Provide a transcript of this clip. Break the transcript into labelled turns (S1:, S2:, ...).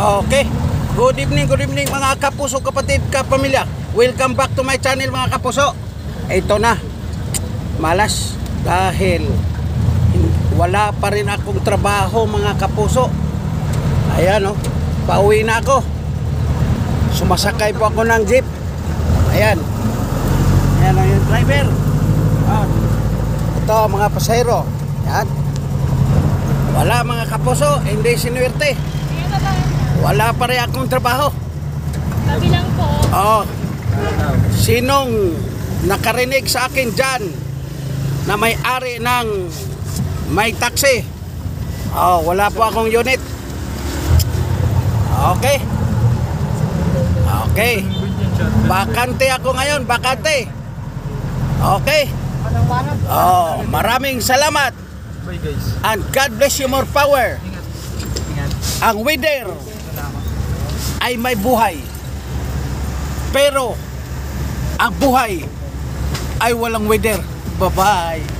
S1: Okay. Good evening, good evening mga kapuso, kapatid, kapamilya. Welcome back to my channel mga kapuso. Ito na. Malas dahil wala pa rin akong trabaho mga kapuso. Ayan oh. Pauwi na ako. Sumasakay po ako ng jeep. Ayan. Ayan oh, yung driver. Ah. Ito mga pasahero. Ayan. Wala mga kapuso, hindi sinuwerte.
S2: Ba?
S1: Wala pa rin akong trabaho.
S2: Sabi lang po.
S1: Oh, sinong nakarinig sa akin dyan na may-ari ng may taxi? Oh, wala po akong unit. Okay. Okay. Bakante ako ngayon, bakante. Okay. Oh, maraming salamat.
S3: Bye guys.
S1: And God bless you more power.
S3: Ingat. Ingat.
S1: Ang weather
S3: Salamat.
S1: Ay may buhay. Pero ang buhay ay walang weather. Bye-bye.